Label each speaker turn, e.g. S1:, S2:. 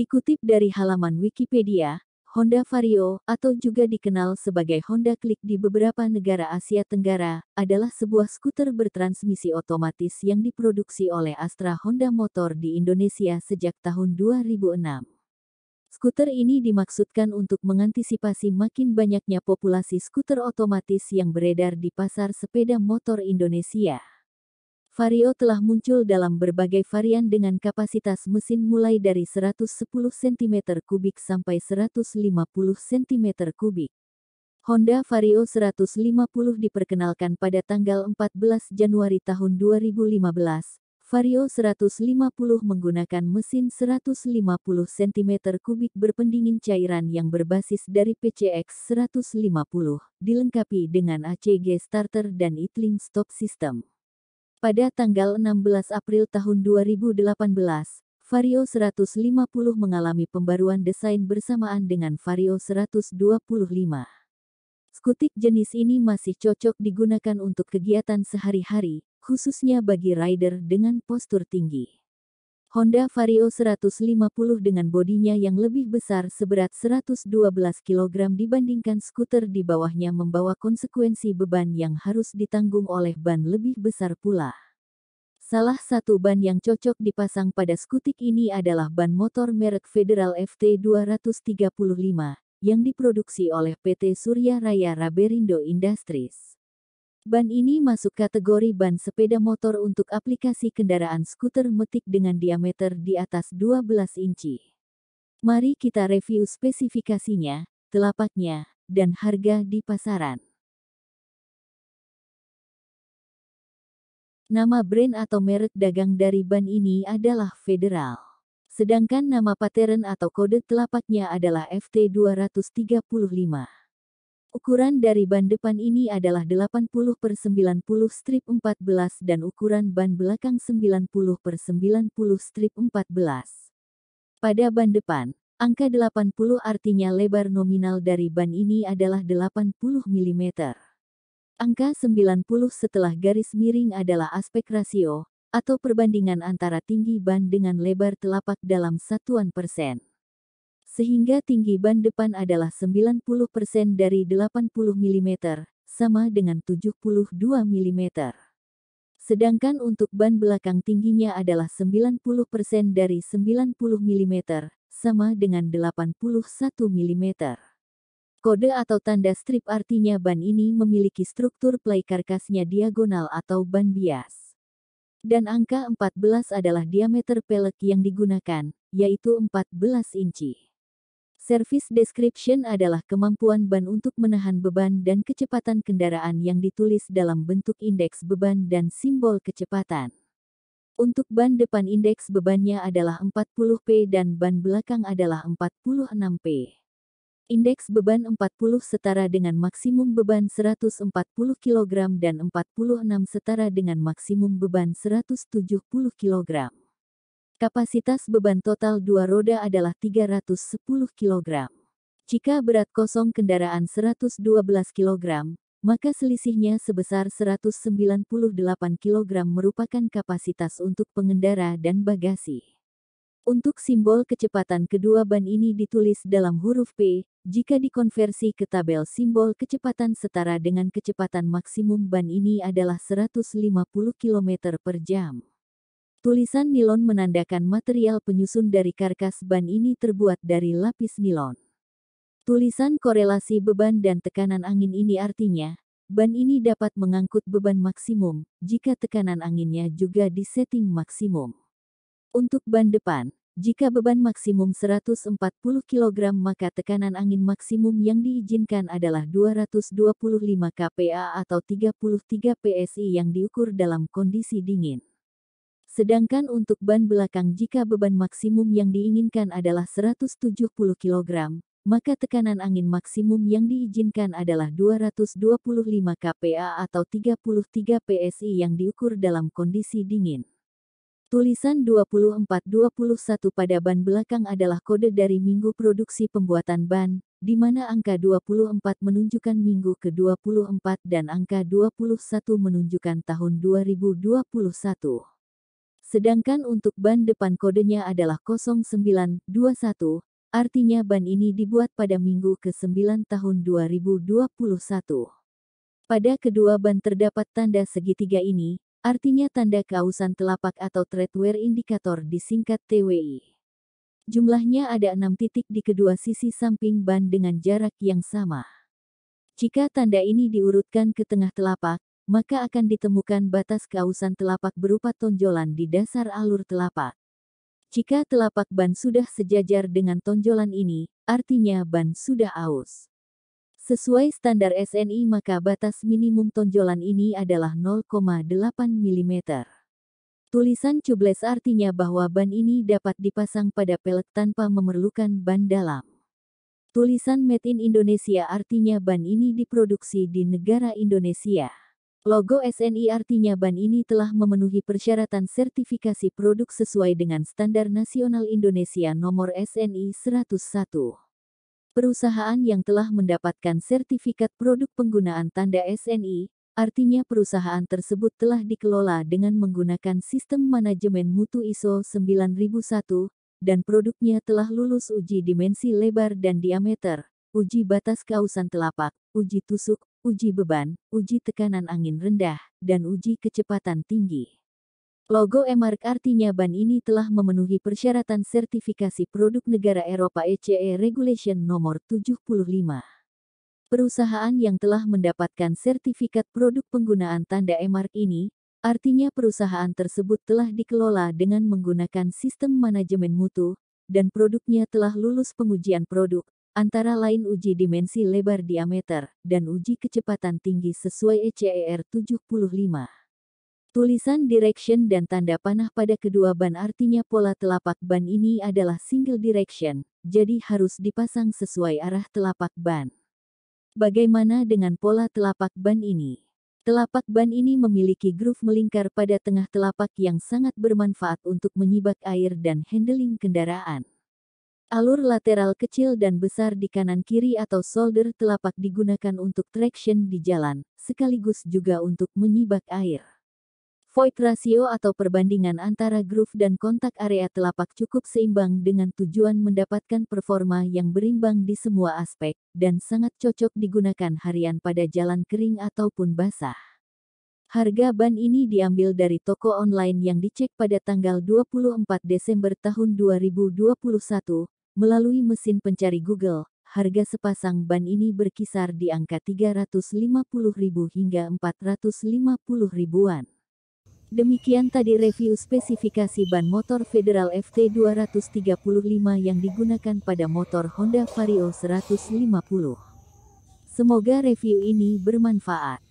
S1: Dikutip dari halaman Wikipedia, Honda Vario, atau juga dikenal sebagai Honda Click di beberapa negara Asia Tenggara, adalah sebuah skuter bertransmisi otomatis yang diproduksi oleh Astra Honda Motor di Indonesia sejak tahun 2006. Skuter ini dimaksudkan untuk mengantisipasi makin banyaknya populasi skuter otomatis yang beredar di pasar sepeda motor Indonesia. Vario telah muncul dalam berbagai varian dengan kapasitas mesin mulai dari 110 cm3 sampai 150 cm3. Honda Vario 150 diperkenalkan pada tanggal 14 Januari tahun 2015. Vario 150 menggunakan mesin 150 cm3 berpendingin cairan yang berbasis dari PCX 150, dilengkapi dengan ACG starter dan idling stop system. Pada tanggal 16 April tahun 2018, Vario 150 mengalami pembaruan desain bersamaan dengan Vario 125. Skutik jenis ini masih cocok digunakan untuk kegiatan sehari-hari, khususnya bagi rider dengan postur tinggi. Honda Vario 150 dengan bodinya yang lebih besar seberat 112 kg dibandingkan skuter di bawahnya membawa konsekuensi beban yang harus ditanggung oleh ban lebih besar pula. Salah satu ban yang cocok dipasang pada skutik ini adalah ban motor merek Federal FT 235 yang diproduksi oleh PT Surya Raya Raberindo Industries. Ban ini masuk kategori ban sepeda motor untuk aplikasi kendaraan skuter metik dengan diameter di atas 12 inci. Mari kita review spesifikasinya, telapaknya, dan harga di pasaran. Nama brand atau merek dagang dari ban ini adalah Federal. Sedangkan nama pattern atau kode telapaknya adalah FT235. Ukuran dari ban depan ini adalah 80 per 90 strip 14 dan ukuran ban belakang 90 per 90 strip 14. Pada ban depan, angka 80 artinya lebar nominal dari ban ini adalah 80 mm. Angka 90 setelah garis miring adalah aspek rasio, atau perbandingan antara tinggi ban dengan lebar telapak dalam satuan persen. Sehingga tinggi ban depan adalah 90% dari 80 mm, sama dengan 72 mm. Sedangkan untuk ban belakang tingginya adalah 90% dari 90 mm, sama dengan 81 mm. Kode atau tanda strip artinya ban ini memiliki struktur play karkasnya diagonal atau ban bias. Dan angka 14 adalah diameter pelek yang digunakan, yaitu 14 inci. Service description adalah kemampuan ban untuk menahan beban dan kecepatan kendaraan yang ditulis dalam bentuk indeks beban dan simbol kecepatan. Untuk ban depan indeks bebannya adalah 40P dan ban belakang adalah 46P. Indeks beban 40 setara dengan maksimum beban 140 kg dan 46 setara dengan maksimum beban 170 kg. Kapasitas beban total dua roda adalah 310 kg. Jika berat kosong kendaraan 112 kg, maka selisihnya sebesar 198 kg merupakan kapasitas untuk pengendara dan bagasi. Untuk simbol kecepatan kedua ban ini ditulis dalam huruf P, jika dikonversi ke tabel simbol kecepatan setara dengan kecepatan maksimum ban ini adalah 150 km per jam. Tulisan nilon menandakan material penyusun dari karkas ban ini terbuat dari lapis nilon. Tulisan korelasi beban dan tekanan angin ini artinya, ban ini dapat mengangkut beban maksimum, jika tekanan anginnya juga disetting maksimum. Untuk ban depan, jika beban maksimum 140 kg maka tekanan angin maksimum yang diizinkan adalah 225 kPa atau 33 PSI yang diukur dalam kondisi dingin. Sedangkan untuk ban belakang jika beban maksimum yang diinginkan adalah 170 kg, maka tekanan angin maksimum yang diizinkan adalah 225 kPa atau 33 PSI yang diukur dalam kondisi dingin. Tulisan 2421 pada ban belakang adalah kode dari minggu produksi pembuatan ban, di mana angka 24 menunjukkan minggu ke-24 dan angka 21 menunjukkan tahun 2021. Sedangkan untuk ban depan kodenya adalah 0921, artinya ban ini dibuat pada minggu ke-9 tahun 2021. Pada kedua ban terdapat tanda segitiga ini, artinya tanda keausan telapak atau tread wear indicator disingkat TWI. Jumlahnya ada enam titik di kedua sisi samping ban dengan jarak yang sama. Jika tanda ini diurutkan ke tengah telapak, maka akan ditemukan batas keausan telapak berupa tonjolan di dasar alur telapak. Jika telapak ban sudah sejajar dengan tonjolan ini, artinya ban sudah aus. Sesuai standar SNI maka batas minimum tonjolan ini adalah 0,8 mm. Tulisan tubeless artinya bahwa ban ini dapat dipasang pada pelek tanpa memerlukan ban dalam. Tulisan Made in Indonesia artinya ban ini diproduksi di negara Indonesia. Logo SNI artinya ban ini telah memenuhi persyaratan sertifikasi produk sesuai dengan Standar Nasional Indonesia nomor SNI 101. Perusahaan yang telah mendapatkan sertifikat produk penggunaan tanda SNI, artinya perusahaan tersebut telah dikelola dengan menggunakan sistem manajemen mutu ISO 9001, dan produknya telah lulus uji dimensi lebar dan diameter, uji batas kausan telapak, uji tusuk, uji beban, uji tekanan angin rendah, dan uji kecepatan tinggi. Logo Emark artinya ban ini telah memenuhi persyaratan sertifikasi produk negara Eropa ECE Regulation nomor 75. Perusahaan yang telah mendapatkan sertifikat produk penggunaan tanda Emark ini, artinya perusahaan tersebut telah dikelola dengan menggunakan sistem manajemen mutu, dan produknya telah lulus pengujian produk, antara lain uji dimensi lebar diameter, dan uji kecepatan tinggi sesuai ECER 75. Tulisan direction dan tanda panah pada kedua ban artinya pola telapak ban ini adalah single direction, jadi harus dipasang sesuai arah telapak ban. Bagaimana dengan pola telapak ban ini? Telapak ban ini memiliki groove melingkar pada tengah telapak yang sangat bermanfaat untuk menyibak air dan handling kendaraan. Alur lateral kecil dan besar di kanan kiri atau solder telapak digunakan untuk traction di jalan, sekaligus juga untuk menyibak air. Void ratio atau perbandingan antara groove dan kontak area telapak cukup seimbang dengan tujuan mendapatkan performa yang berimbang di semua aspek, dan sangat cocok digunakan harian pada jalan kering ataupun basah. Harga ban ini diambil dari toko online yang dicek pada tanggal 24 Desember tahun 2021, Melalui mesin pencari Google, harga sepasang ban ini berkisar di angka 350.000 hingga 450 ribuan. Demikian tadi review spesifikasi ban motor Federal FT 235 yang digunakan pada motor Honda Vario 150. Semoga review ini bermanfaat.